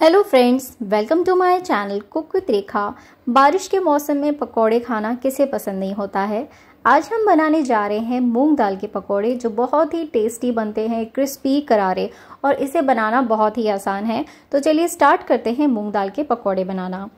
Hello friends welcome to my channel cook with Rekha बारिश के मौसम में पकोड़े खाना किसे पसंद नहीं होता है? आज हम बनाने जा रहे हैं मूंग दाल के पकोड़े जो बहुत ही टेस्टी बनते हैं क्रिस्पी करारे, और इसे बनाना बहुत ही आसान है। तो चलिए स्टार्ट करते हैं मूंग दाल के पकोड़े बनाना।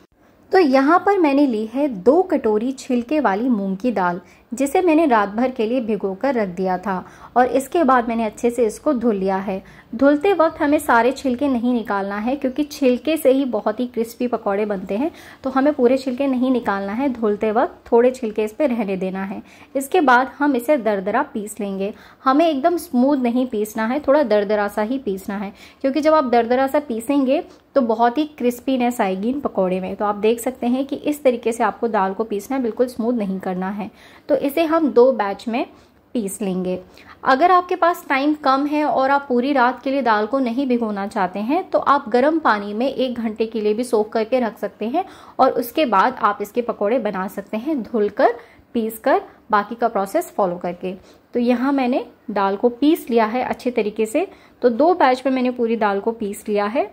तो यहाँ पर मैंने ली है दो कटोरी छिलके वाली मूंग की दाल, जिसे मैंने रात भर के लिए भिगो कर रख दिया था, और इसके बाद मैंने अच्छे से इसको धुल लिया है। धुलते वक्त हमें सारे छिलके नहीं निकालना है, क्योंकि छिलके से ही बहुत ही क्रिस्पी पकौड़े बनते हैं तो हमें पूरे छिलके नहीं निकालना है। धुलते वक्त थोड़े छिलके इस पर रहने देना है। इसके बाद हम इसे दरदरा पीस लेंगे। हमें एकदम स्मूथ नहीं पीसना है, थोड़ा दरदरा सा ही पीसना है, क्योंकि जब आप दरदरा सा पीसेंगे तो बहुत ही क्रिस्पीनेस आएगी इन पकौड़े में। तो आप देख सकते हैं कि इस तरीके से आपको दाल को पीसना है बिल्कुल स्मूथ नहीं करना है। तो इसे हम दो बैच में पीस लेंगे। अगर आपके पास टाइम कम है और आप पूरी रात के लिए दाल को नहीं भिगोना चाहते हैं तो आप गर्म पानी में एक घंटे के लिए भी सोख करके रख सकते हैं और उसके बाद आप इसके पकोड़े बना सकते हैं धुलकर पीस कर बाकी का प्रोसेस फॉलो करके। तो यहाँ मैंने दाल को पीस लिया है अच्छे तरीके से। तो दो बैच में मैंने पूरी दाल को पीस लिया है।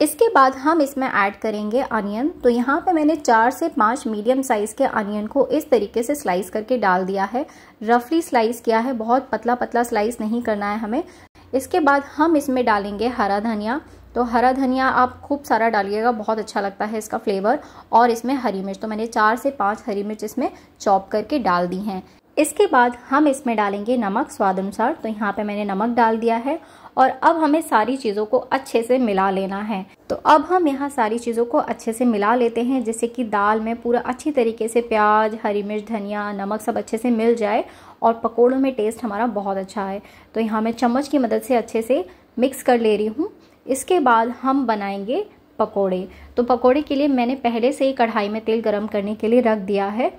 इसके बाद हम इसमें ऐड करेंगे अनियन। तो यहाँ पे मैंने चार से पाँच मीडियम साइज़ के अनियन को इस तरीके से स्लाइस करके डाल दिया है। रफली स्लाइस किया है, बहुत पतला पतला स्लाइस नहीं करना है हमें। इसके बाद हम इसमें डालेंगे हरा धनिया। तो हरा धनिया आप खूब सारा डालिएगा, बहुत अच्छा लगता है इसका फ्लेवर। और इसमें हरी मिर्च। तो मैंने चार से पाँच हरी मिर्च इसमें चॉप करके डाल दी हैं। इसके बाद हम इसमें डालेंगे नमक स्वाद अनुसार। तो यहाँ पे मैंने नमक डाल दिया है और अब हमें सारी चीज़ों को अच्छे से मिला लेना है। तो अब हम यहाँ सारी चीज़ों को अच्छे से मिला लेते हैं, जिससे कि दाल में पूरा अच्छी तरीके से प्याज, हरी मिर्च, धनिया, नमक सब अच्छे से मिल जाए और पकौड़ों में टेस्ट हमारा बहुत अच्छा है तो यहाँ मैं चम्मच की मदद से अच्छे से मिक्स कर ले रही हूँ। इसके बाद हम बनाएँगे पकोड़े। तो पकोड़े के लिए मैंने पहले से ही कढ़ाई में तेल गरम करने के लिए रख दिया है।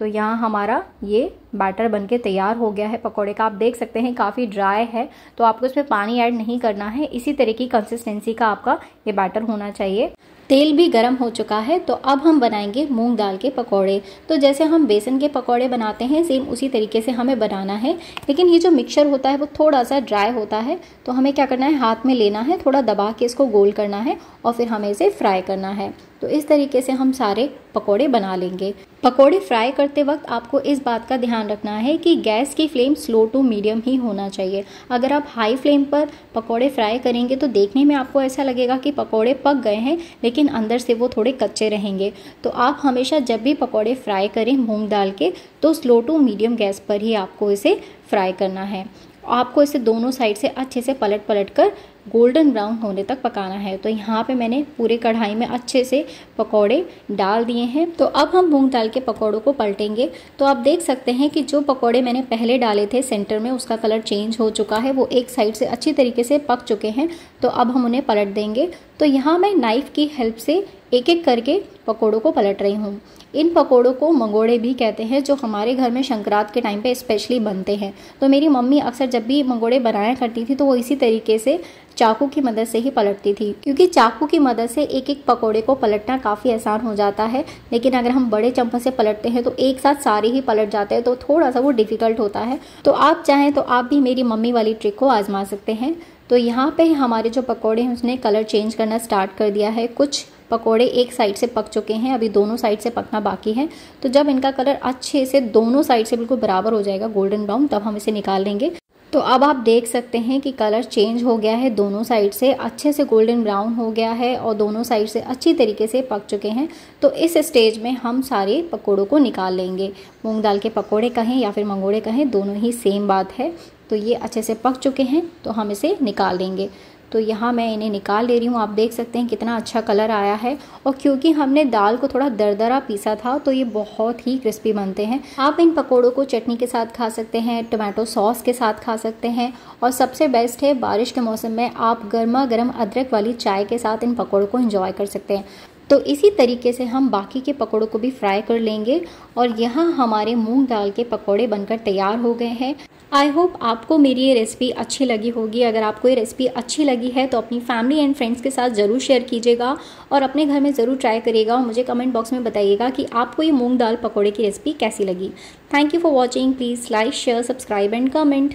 तो यहाँ हमारा ये बैटर बनके तैयार हो गया है। पकोड़े का आप देख सकते हैं, काफ़ी ड्राई है। तो आपको इसमें पानी ऐड नहीं करना है। इसी तरह की कंसिस्टेंसी का आपका ये बैटर होना चाहिए। तेल भी गर्म हो चुका है तो अब हम बनाएँगे मूंग दाल के पकौड़े। तो जैसे हम बेसन के पकौड़े बनाते हैं सेम उसी तरीके से हमें बनाना है। लेकिन ये जो मिक्सचर होता है, वो थोड़ा सा ड्राई होता है। तो हमें क्या करना है, हाथ में लेना है, थोड़ा दबा के इसको गोल करना है और फिर हमें इसे फ्राई करना है। तो इस तरीके से हम सारे पकोड़े बना लेंगे। पकोड़े फ्राई करते वक्त आपको इस बात का ध्यान रखना है कि गैस की फ्लेम स्लो टू मीडियम ही होना चाहिए। अगर आप हाई फ्लेम पर पकोड़े फ्राई करेंगे तो देखने में आपको ऐसा लगेगा कि पकोड़े पक गए हैं, लेकिन अंदर से वो थोड़े कच्चे रहेंगे। तो आप हमेशा जब भी पकोड़े फ्राई करें मूंग दाल के तो स्लो टू मीडियम गैस पर ही आपको इसे फ्राई करना है। आपको इसे दोनों साइड से अच्छे से पलट पलट कर गोल्डन ब्राउन होने तक पकाना है। तो यहाँ पे मैंने पूरे कढ़ाई में अच्छे से पकौड़े डाल दिए हैं। तो अब हम मूंग दाल के पकौड़ों को पलटेंगे। तो आप देख सकते हैं कि जो पकौड़े मैंने पहले डाले थे सेंटर में, उसका कलर चेंज हो चुका है। वो एक साइड से अच्छी तरीके से पक चुके हैं। तो अब हम उन्हें पलट देंगे। तो यहाँ मैं नाइफ़ की हेल्प से एक एक करके पकौड़ों को पलट रही हूँ। इन पकोड़ों को मंगोड़े भी कहते हैं, जो हमारे घर में संक्रांत के टाइम पे स्पेशली बनते हैं। तो मेरी मम्मी अक्सर जब भी मंगोड़े बनाया करती थी तो वो इसी तरीके से चाकू की मदद से ही पलटती थी। क्योंकि चाकू की मदद से एक एक पकोड़े को पलटना काफ़ी आसान हो जाता है, लेकिन अगर हम बड़े चम्मच से पलटते हैं तो एक साथ सारे ही पलट जाते हैं तो थोड़ा सा वो डिफ़िकल्ट होता है। तो आप चाहें तो आप भी मेरी मम्मी वाली ट्रिक को आजमा सकते हैं। तो यहाँ पे हमारे जो पकौड़े हैं, उसने कलर चेंज करना स्टार्ट कर दिया है। कुछ पकोड़े एक साइड से पक चुके हैं, अभी दोनों साइड से पकना बाकी है। तो जब इनका कलर अच्छे से दोनों साइड से बिल्कुल बराबर हो जाएगा गोल्डन ब्राउन तब हम इसे निकाल लेंगे। तो अब आप देख सकते हैं कि कलर चेंज हो गया है दोनों साइड से। अच्छे से गोल्डन ब्राउन हो गया है और दोनों साइड से अच्छी तरीके से पक चुके हैं। तो इस स्टेज में हम सारे पकौड़ों को निकाल लेंगे। मूंग दाल के पकौड़े कहें या फिर मंगोड़े कहें, दोनों ही सेम बात है। तो ये अच्छे से पक चुके हैं तो हम इसे निकाल लेंगे। तो यहाँ मैं इन्हें निकाल ले रही हूँ। आप देख सकते हैं कितना अच्छा कलर आया है। और क्योंकि हमने दाल को थोड़ा दरदरा पीसा था तो ये बहुत ही क्रिस्पी बनते हैं। आप इन पकौड़ों को चटनी के साथ खा सकते हैं, टोमेटो सॉस के साथ खा सकते हैं। और सबसे बेस्ट है, बारिश के मौसम में आप गर्मा गर्म अदरक वाली चाय के साथ इन पकौड़ों को इंजॉय कर सकते हैं। तो इसी तरीके से हम बाकी के पकौड़ों को भी फ्राई कर लेंगे। और यहाँ हमारे मूंग दाल के पकौड़े बनकर तैयार हो गए हैं। आई होप आपको मेरी ये रेसिपी अच्छी लगी होगी। अगर आपको ये रेसिपी अच्छी लगी है तो अपनी फैमिली एंड फ्रेंड्स के साथ ज़रूर शेयर कीजिएगा और अपने घर में ज़रूर ट्राई करिएगा और मुझे कमेंट बॉक्स में बताइएगा कि आपको ये मूंग दाल पकौड़े की रेसिपी कैसी लगी। Thank you for watching please like share subscribe and comment